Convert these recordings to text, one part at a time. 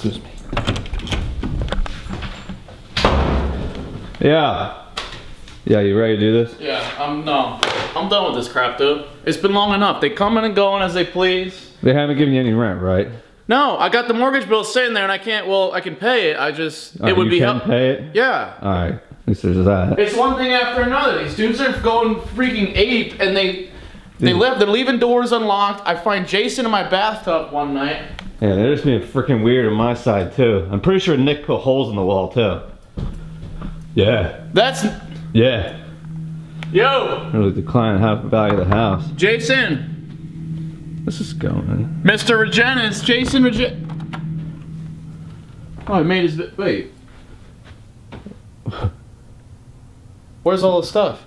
Excuse me. Yeah. Yeah, you ready to do this? Yeah, I'm no. I'm done with this crap, dude. It's been long enough. They come in and going as they please. They haven't given you any rent, right? No, I got the mortgage bill sitting there and I can't. Well, I can pay it. I just Oh, it would you be can help. pay it. Yeah. All right. At least there's that. It's one thing after another. These dudes are going freaking ape, and they they Dude. left. They're leaving doors unlocked. I find Jason in my bathtub one night. Yeah, they're just being freaking weird on my side too. I'm pretty sure Nick put holes in the wall too. Yeah. That's Yeah. yo, Really declining half the value of the house. Jason, This is going. Mr. Regina. It's Jason Regina. Oh, I made his wait. Where's all the stuff?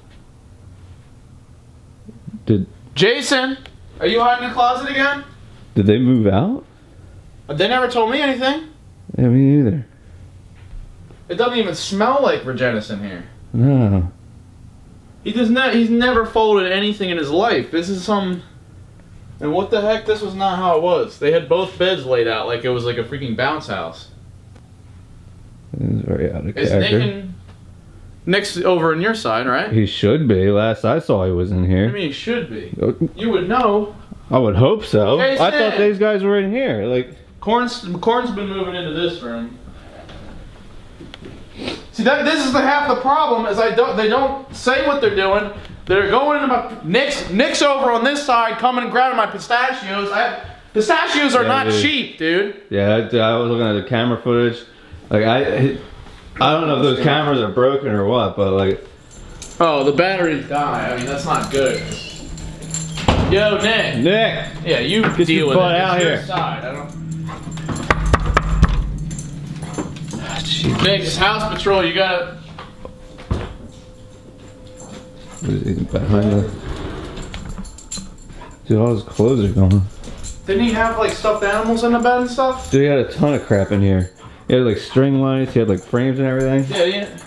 Did Jason, are you hiding in the closet again? did they move out? They never told me anything. Yeah, me neither. It doesn't even smell like Rugenus in here. No. He does not. He's never folded anything in his life. This is some. And what the heck? This was not how it was. They had both beds laid out like it was like a freaking bounce house. It's very out of Is character. and Nick's over on your side, right? He should be. Last I saw, he was in here. I mean, he should be. Oh, You would know. I would hope so. I thought these guys were in here. Like, Corn's Corn's been moving into this room. See that this is the half the problem is I don't they don't say what they're doing. They're going into my Nick's Nick's over on this side coming and grabbing my pistachios. I, pistachios are Yeah, not dude. cheap, dude. yeah, I, I was looking at the camera footage. Like, I, I don't know if those cameras are broken or what, but like, Oh, the batteries die. I mean that's not good. Yo, Nick. Nick, Yeah, you Get deal your with butt it. Out here. Side. I don't. Nick, it's house patrol. You gotta. What is he behind the? Dude, all his clothes are gone. Didn't he have like stuffed animals in the bed and stuff? Dude, he had a ton of crap in here. He had like string lights. He had like frames and everything. Yeah, yeah.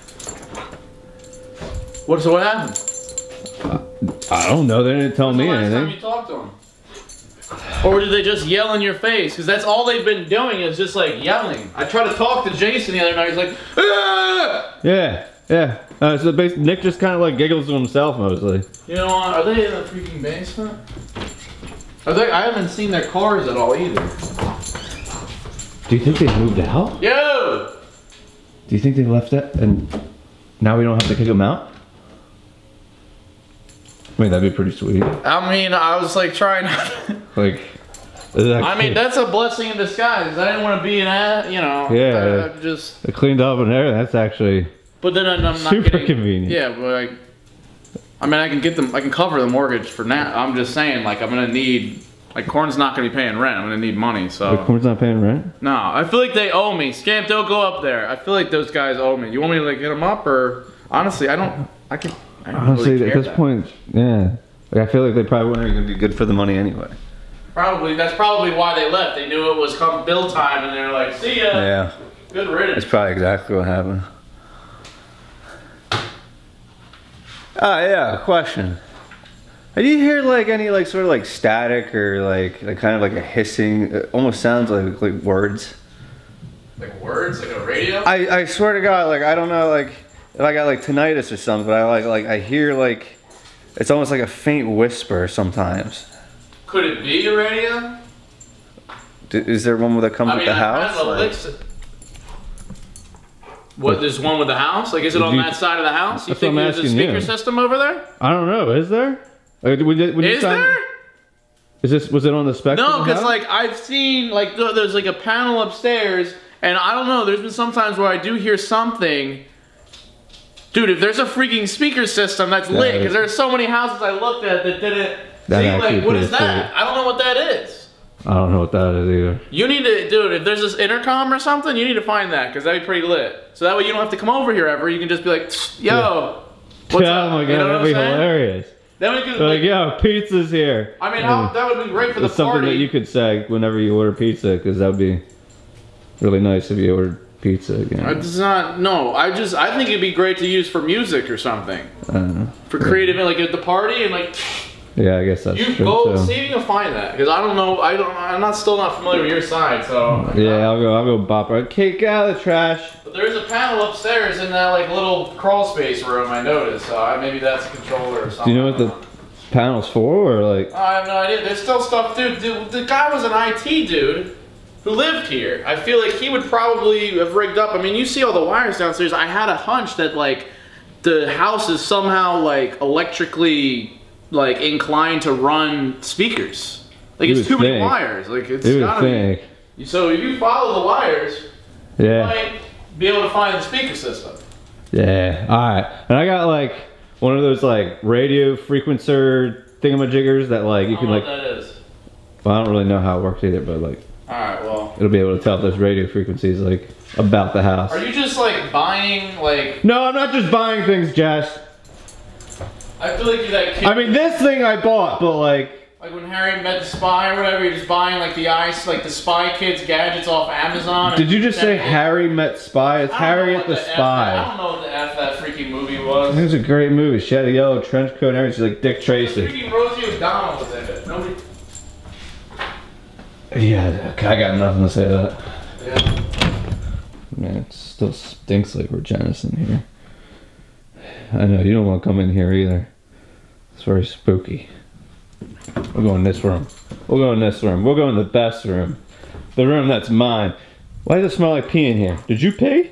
What? So what happened? I don't know. They didn't tell me the last time anything. you talked to them? Or do they just yell in your face? Because that's all they've been doing is just like yelling. I tried to talk to Jason the other night. He's like, ah! Yeah, yeah. Uh, so basically, Nick just kind of like giggles to himself mostly. you know what? Are they in the freaking basement? Are they? I haven't seen their cars at all either. Do you think they moved out? Yo! Do you think they left that and now we don't have to kick them out? I mean, that'd be pretty sweet. I mean, I was like trying. Like, I mean, that's a blessing in disguise. I didn't want to be an ass, you know. Yeah. I, I just. cleaned up and everything. That's actually But then I'm not super getting. convenient. Yeah, but like, I mean, I can get them. I can cover the mortgage for now. I'm just saying, like, I'm gonna need. Like, Corn's not gonna be paying rent. I'm gonna need money. So corn's not paying rent. no, I feel like they owe me. Scamp, don't go up there. I feel like those guys owe me. You want me to like hit them up or honestly, I don't. I can. I don't Honestly, really at this that point, yeah. Like, I feel like they probably weren't even gonna be good for the money anyway. Probably that's probably why they left. They knew it was come bill time, and they're like, "See ya, Yeah, good riddance." that's probably exactly what happened. Ah, yeah. Question. Do you hear like any like sort of like static or like like kind of like a hissing? It almost sounds like like words. Like words, like a radio. I, I swear to God, like I don't know, like if I got like tinnitus or something, but I like like I hear like it's almost like a faint whisper sometimes. Could it be a radio? D- Is there one that comes I with the house? kinda Like- What? There's one with the house. Like, is it Did on you- that side of the house? You think I'm there's a speaker you. system over there? I don't know. Is there? Like, when you- when you Is sign- there? Is this was it on the spectrum? No, because like I've seen like th- there's like a panel upstairs, and I don't know. There's been some times where I do hear something. Dude, if there's a freaking speaker system that's lit, because is- there's so many houses I looked at that didn't. That actually like, what is that? I don't know what that is. I don't know what that is either. You need to, dude. If there's this intercom or something, you need to find that because that'd be pretty lit. So that way you don't have to come over here ever. You can just be like, "Yo, what's yeah, up?" oh my god, You know that'd be saying? hilarious. Then we could, Like, like, yo, pizza's here. I mean, how, that would be great for the It's something that you could say whenever you order pizza, because that would be really nice if you ordered pizza again. It's not. No, I just. I think it'd be great to use for music or something. I don't know. For creative, like at the party and like. Yeah, I guess that's You true go too. see if you can find that because I don't know. I don't. I'm not still not familiar with your side. So Yeah, I'll go. I'll go bop. Okay, get out of the trash. But there's a panel upstairs in that like little crawl space room. I noticed. So I, maybe that's a controller or something. Do you know what the panel's for, or like? I have no idea. There's still stuff, dude. dude. The guy was an IT dude who lived here. I feel like he would probably have rigged up. I mean, you see all the wires downstairs. I had a hunch that like the house is somehow like electrically like inclined to run speakers. Like You it's too many wires. Like it's You gotta think. be. So if you follow the wires, you Yeah. might be able to find the speaker system. Yeah. All right. And I got like one of those like radio frequencer thingamajiggers that like you I can like. that is. Well, I don't really know how it works either, but like All right. Well, it'll be able to tell if there's radio frequencies like about the house. are you just like buying like? No, I'm not just buying things, Jess. I feel like you're that kid. I mean, this thing I bought, but like, Like when Harry met the spy or whatever, you're just buying like the ice, like the spy kids gadgets off Amazon. did you just say Harry Met Spy? It's know Harriet what the, F- I Spy. don't know what the F that freaking movie was. It was. a great movie. She had a yellow trench coat and everything. She's like Dick Tracy. Freaking Rosie O'Donnell was in it. Nobody. Yeah, I got nothing to say to that. Yeah. Man, it still stinks like Rugenus in here. I know, you don't want to come in here either. It's very spooky. We'll go in this room. We'll go in this room. We'll go in the best room. The room that's mine. Why does it smell like pee in here? Did you pee?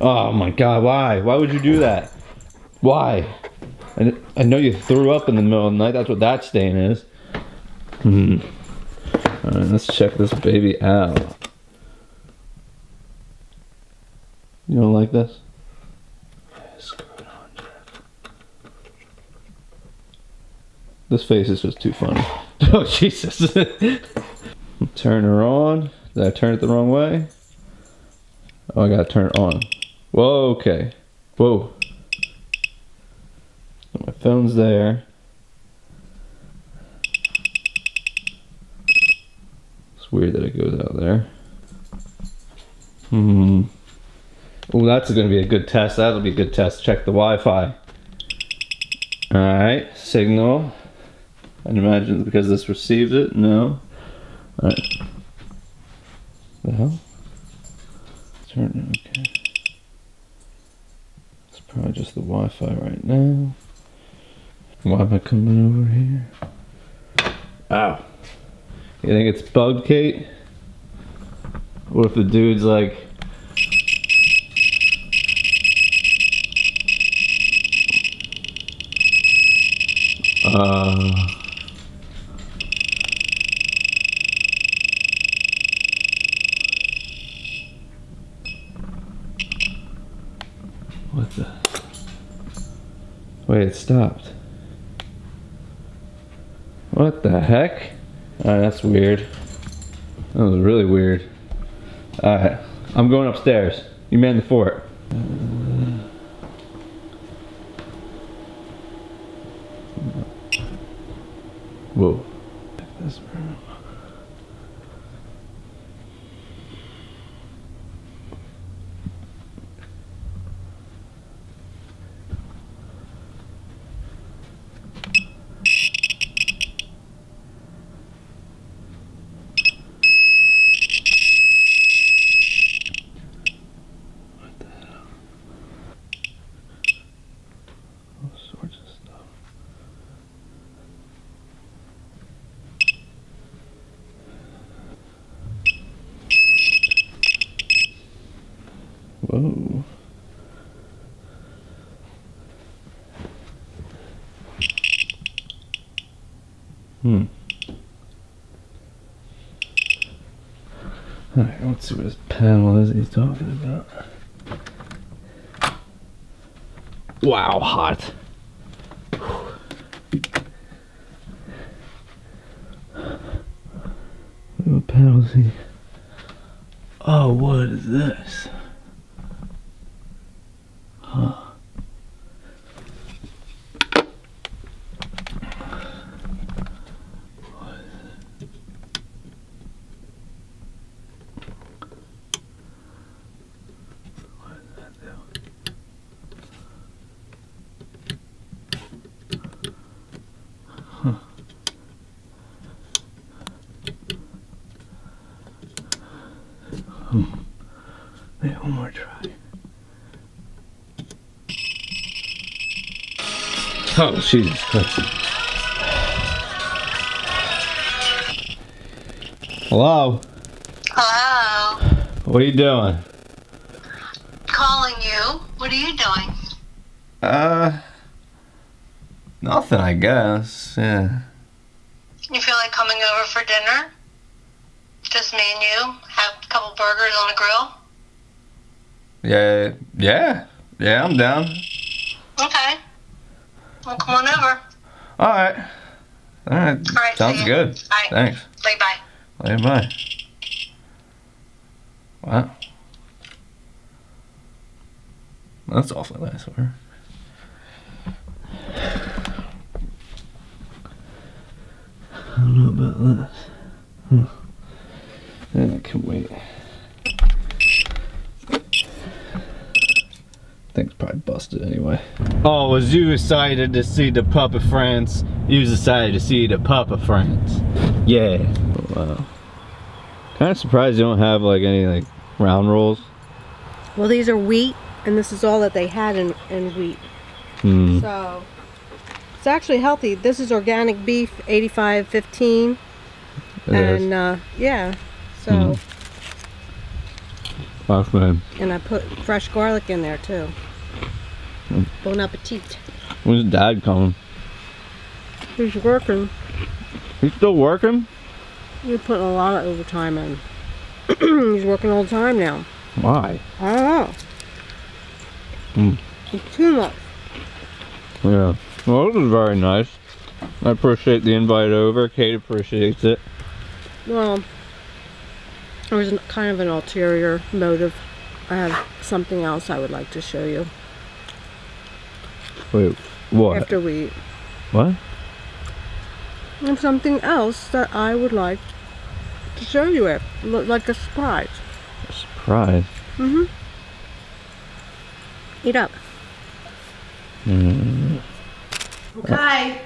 Oh my god, why? Why would you do that? Why? I, I know you threw up in the middle of the night. That's what that stain is. Hmm. Alright, let's check this baby out. You don't like this? Screw it on, Jeff. This face is just too funny. Oh Jesus! turn her on. Did I turn it the wrong way? Oh, I gotta turn it on. Whoa, okay. Whoa. My phone's there. It's weird that it goes out there. Hmm. Oh, that's to be a good test. That'll be a good test. Check the Wi-Fi. All right, signal. I'd imagine because this received it. No. All right. The hell? Turn. Okay. It's probably just the Wi-Fi right now. Why am I coming over here? Ow. You think it's bugged, Kate? What if the dude's like, uh, what the? Wait, it stopped. What the heck? Alright, that's weird. That was really weird. Alright, I'm going upstairs. You man the fort. Whoa. This room. What the hell? All sorts of stuff. Hmm. Alright, let's see what this panel is he's talking about. Wow, hot. What panel is he? Oh, what is this? Huh. Oh, Jesus Christ. Hello? Hello. What are you doing? Calling you. What are you doing? Uh, nothing, I guess. Yeah. You feel like coming over for dinner? Just me and you? Have a couple burgers on the grill? Yeah, yeah, yeah, I'm down. Okay. Well, come on over. All right. All right. All right, Sounds good. Right. Thanks. Bye bye. Bye bye. Wow. That's awfully nice of her. I don't know about this. Hmm. Yeah, I can wait. Thing's probably busted anyway. Oh, was you excited to see the Puppet France? You was excited to see the Puppet France. Yeah. Wow. Kind of surprised you don't have like any like round rolls. Well, these are wheat, and this is all that they had in, in wheat. Hmm. So it's actually healthy. This is organic beef, 85.15, It is. and uh, yeah. So Mhm. That's good. and I put fresh garlic in there too. Mm. Bon appetit. When's dad coming? He's working. He's still working? We're putting a lot of overtime in. He's working all the time now. Why? I don't know. Mm. It's too much. Yeah. Well, this is very nice. I appreciate the invite over. Kate appreciates it. Well, there was kind of an ulterior motive. I have something else I would like to show you Wait, what? after we eat. What? And something else that I would like to show you it. Like a surprise. Surprise. Mm-hmm. Eat up. Mm. Okay.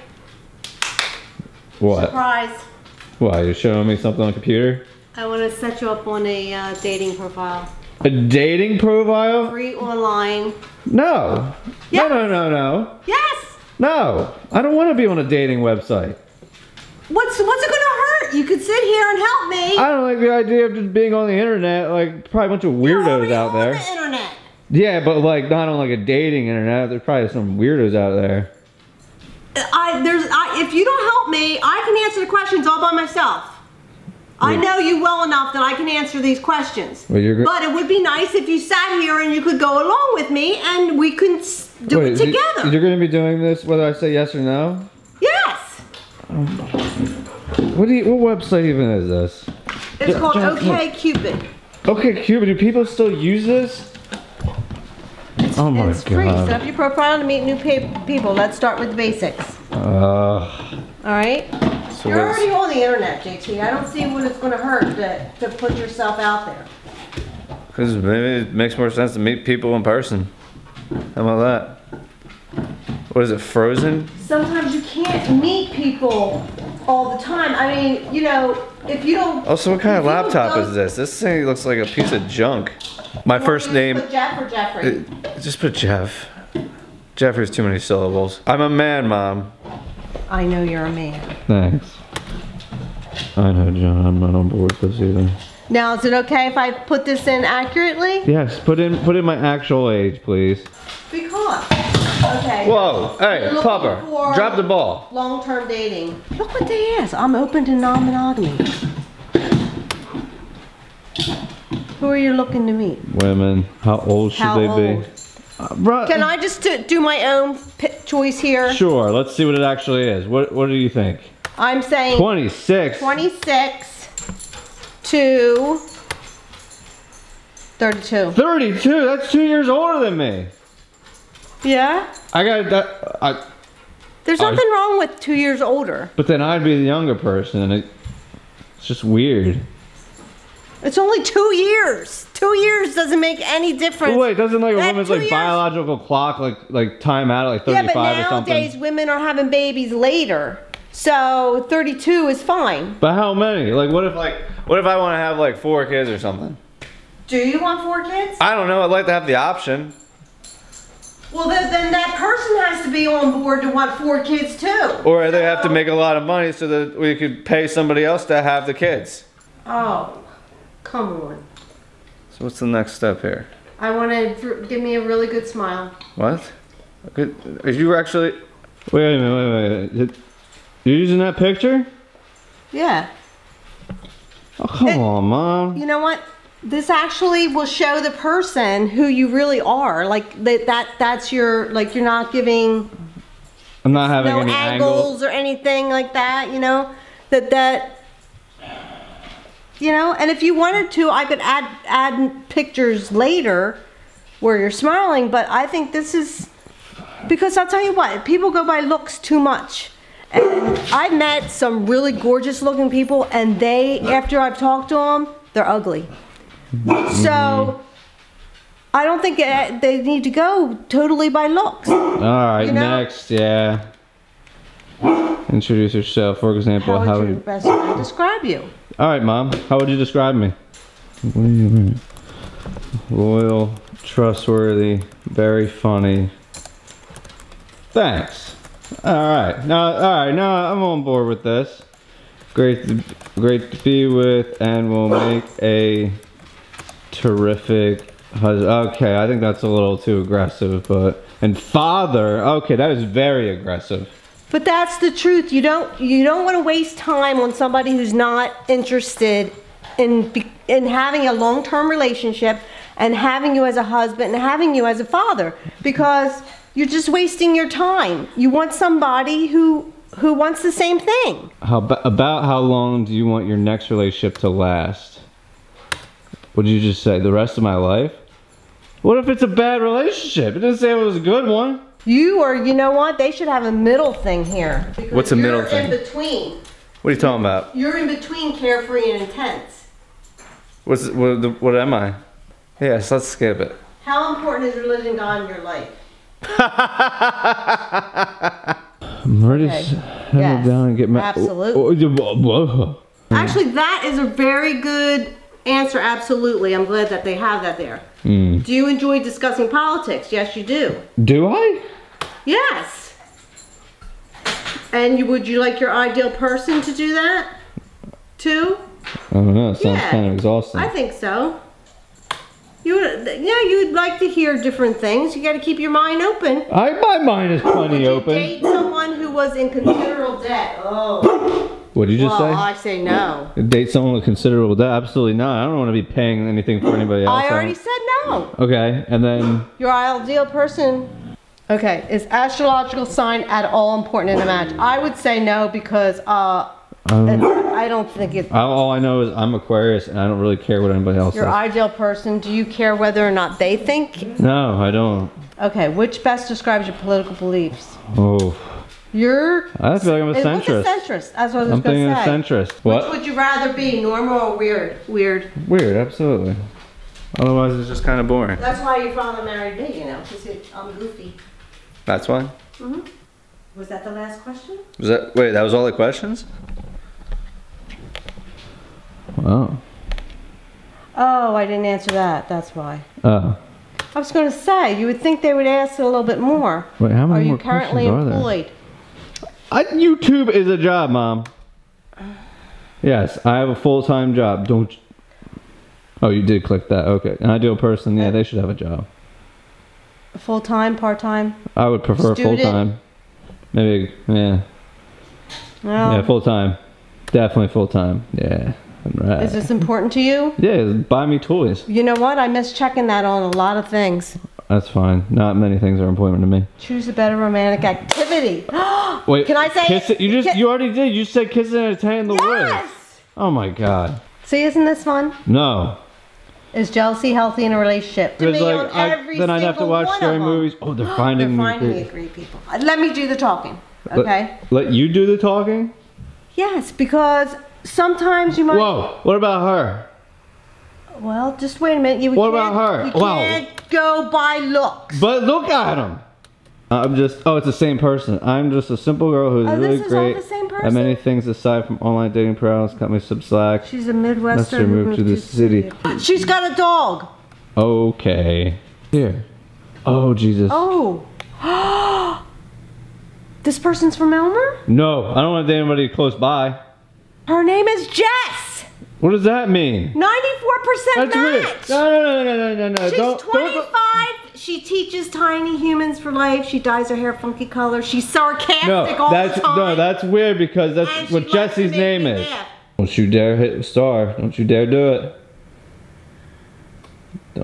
What? Surprise. Why? You're showing me something on the computer? I want to set you up on a uh, dating profile. A dating profile? Free online. No. Yeah. No, no, no, no. Yes. No. I don't want to be on a dating website. What's what's it gonna hurt? You could sit here and help me. I don't like the idea of just being on the internet. Like, probably a bunch of weirdos out on there. the internet. Yeah, but like not on like a dating internet. There's probably some weirdos out there. I there's I if you don't help me, I can answer the questions all by myself. I know you well enough that I can answer these questions. Well, you're But it would be nice if you sat here and you could go along with me and we could do Wait, it together. You're gonna be doing this whether I say yes or no? yes. What do you, what website even is this? It's Yeah, called OkCupid. Okay, Cuba, do people still use this? Oh my it's free. Set god. up your profile to meet new people. Let's start with the basics. Uh, All right. So You're already on the internet, JT. I don't see what it's going to hurt to, to put yourself out there. Because maybe it makes more sense to meet people in person. How about that? What is it, Frozen? Sometimes you can't meet people all the time. I mean, you know, if you don't. Also, what kind of if you don't laptop go- is this? This thing looks like a piece of junk. My first name, Put Jeff or Jeffrey? uh, just put Jeff. Jeffrey's too many syllables. I'm a man, Mom. I know you're a man. Thanks. I know, John. I'm not on board with this either. Now, is it okay if I put this in accurately? Yes, put in put in my actual age, please. Because. Okay. Whoa! Hey, You're looking Pupper, for drop the ball. Long-term dating. Look what they ask. I'm open to non-monogamy. Who are you looking to meet? Women, how old should How they old? be? Uh, Can I just do, do my own choice here? Sure. Let's see what it actually is. What What do you think? I'm saying 26. 26 to 32. 32. That's two years older than me. Yeah? I got that. I, There's I- nothing wrong with two years older. but then I'd be the younger person, and it, it's just weird. It's only two years. Two years doesn't make any difference. But wait, doesn't like a That woman's like years- biological clock like like time out at like yeah, 35 but or nowadays something? women are having babies later. So 32 is fine. But how many? Like, what if like what if I want to have like four kids or something? Do you want four kids? I don't know. I'd like to have the option. Well, then, then that person has to be on board to want four kids too. Or they have to make a lot of money so that we could pay somebody else to have the kids. Oh, come on. So what's the next step here? I want to give me a really good smile. What? Good- Are you actually? Wait a minute. Wait, wait, wait. You're using that picture? Yeah. Oh come It- on, mom. You know what? This actually will show the person who you really are. Like that, that that's your like you're not giving I'm not having no any angles angles. or anything like that, you know? That that you know, and if you wanted to, I could add add pictures later where you're smiling, but I think this is because I'll tell you what, people go by looks too much. And I've met some really gorgeous looking people and they after I've talked to them, they're ugly. So I don't think uh, they need to go totally by looks. All right, You know? next, yeah. Introduce yourself. For example, How would how would you? best describe you? All right, mom. How would you describe me? You? Loyal, trustworthy, very funny. Thanks. All right. Now, all right. Now I'm on board with this. Great, to, great to be with, and we'll make a terrific husband. Okay, I think that's a little too aggressive, but and father. Okay, that is very aggressive. But that's the truth. You don't you don't want to waste time on somebody who's not interested in in having a long-term relationship and having you as a husband and having you as a father because you're just wasting your time. You want somebody who who wants the same thing. How about, how long do you want your next relationship to last? What did you just say? The rest of my life? What if it's a bad relationship? It didn't say it was a good one. You or you know what? They should have a middle thing here. What's a middle you're thing? In between. What are you talking about? You're in between carefree and intense. What's what, the- what am I? Yes, let's skip it. How important is religion God in your life? I'm ready Okay. to settle Yes, down and get married. absolutely. Oh, oh, oh, Actually, that is a very good answer. Absolutely. I'm glad that they have that there. Mm. Do you enjoy discussing politics? Yes, you do. Do I? Yes. And you, would you like your ideal person to do that? Too? I don't know. It sounds Yeah. kind of exhausting. I think so. You would, yeah, you'd like to hear different things. You got to keep your mind open. I my mind is Would plenty you open. date someone who was in considerable debt? Oh, What did you just well, say? I say no. Date someone with considerable debt? Absolutely not. I don't want to be paying anything for anybody else. I already don't- said no. Okay, and then Your ideal person. Okay, is astrological sign at all important in a match? I would say no because uh, um, I don't think it. I- all I know is I'm Aquarius, and I don't really care what anybody else Your says. ideal person. Do you care whether or not they think? No, I don't. Okay, which best describes your political beliefs? Oh, You're. I feel like I'm a What's centrist. centrist? That's what I was I'm going thinking to a say. centrist. Which What? would you rather be, normal or weird? Weird. Weird, absolutely. Otherwise, it's just kind of boring. That's why your father married me, you know, because I'm goofy. That's why. Mhm. Was that the last question? Was that wait? That was all the questions? Wow. Oh, I didn't answer that. That's why. Oh. I was going to say, you would think they would ask a little bit more. Wait, how many Are you more currently questions are there? employed? I, YouTube is a job, mom. Yes, I have a full time job. Don't. Oh, you did click that. Okay, an ideal person. Yeah, they should have a job. Full time, part time? I would prefer full Student? time. Maybe, yeah, yeah, full time. Definitely full time. Yeah, right. Is this important to you? yeah, buy me toys. You know what? I miss checking that on a lot of things. That's fine. Not many things are important to me. Choose a better romantic activity. Wait, Can I say kiss it? You just, you already did. You said kissing and in the woods. yes! Oh my god. See, isn't this fun? No. Is jealousy healthy in a relationship? Me, like I, then I'd have to watch scary movies. Oh, they're finding They're finding me great. agree people. Uh, Let me do the talking. Okay? Let, you do the talking. Yes, because sometimes you might. Whoa. What about her? Well, just wait a minute. You What about her? You Wow. can't go by looks. But look at him. I'm just. Oh, it's the same person. I'm just a simple girl who's Oh, really this is all great. The same person. person? many things aside from online dating prowess cut me some slack. She's a Midwestern Must who have moved to the city. Ah, she's got a dog. Okay. Here. Oh Jesus. Oh. this person's from Elmer? No, I don't want to date anybody close by. Her name is Jess. What does that mean? 94% That's weird. No, no, no, no, no, no, no. She's don't, 25. don't go- She teaches tiny humans for life. She dyes her hair funky color. She's sarcastic No, all that's the time. no, that's weird because that's And what Jesse's name is. laugh. Don't you dare hit star. Don't you dare do it.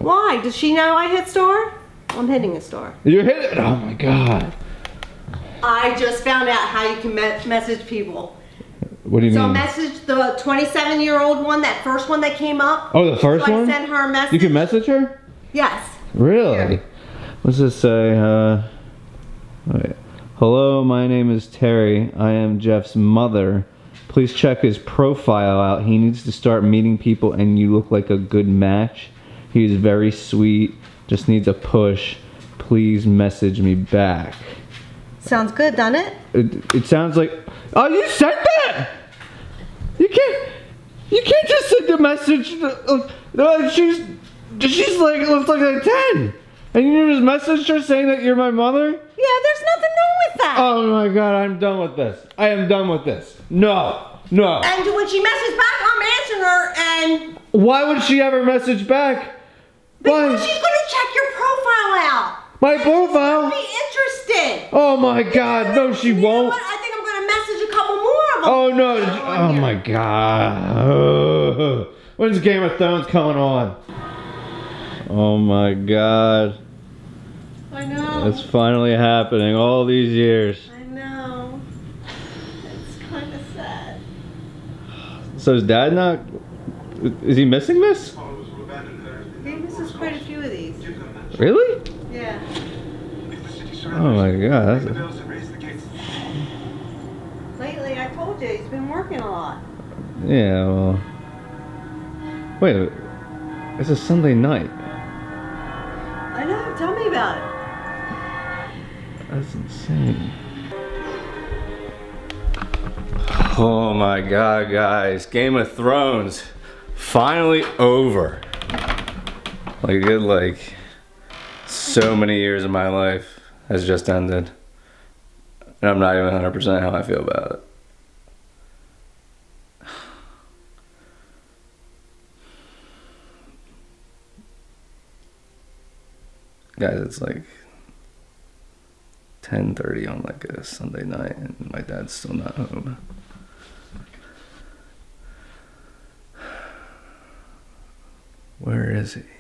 Why? Does she know I hit star? I'm hitting a star. You're hitting. Oh my god. I just found out how you can me- message people. What do you mean? So mean? message the 27 year old one, that first one that came up. oh, the first so one. I sent her a message. You can message her. Yes. Really? Here. What's this say? Uh. Hello, my name is Terry. I am Jeff's mother. Please check his profile out. He needs to start meeting people, and you look like a good match. He is very sweet. Just needs a push. Please message me back. Sounds good, doesn't it? It, it sounds like. Oh, you sent that? You can't. You can't just send a message. uh, uh, she's. She's like looks like a ten, and you just messaged her saying that you're my mother. Yeah, there's nothing wrong with that. Oh my god, I'm done with this. I am done with this. No, no. and when she messages back, I'm answering her, and Why would she ever message back? because Why? she's gonna check your profile out. My Be profile? interested. Oh my god, no, she You won't. what? I think I'm gonna message a couple more of them. Oh no! Oh my god! When's Game of Thrones coming on? Oh my god! I know. It's finally happening. All these years. I know. It's kind of sad. So is Dad not? Is he missing this? He misses quite a few of these. Really? Yeah. Oh my god! That's Lately, I told you he's been working a lot. yeah. Well. Wait. It's a Sunday night. I know. Tell me about it. That's insane. Oh my god, guys. Game of Thrones finally over. Like good, like so many years of my life has just ended. And I'm not even 100% how I feel about it. Guys, it's like 10:30 on like a Sunday night and my dad's still not home. Where is he?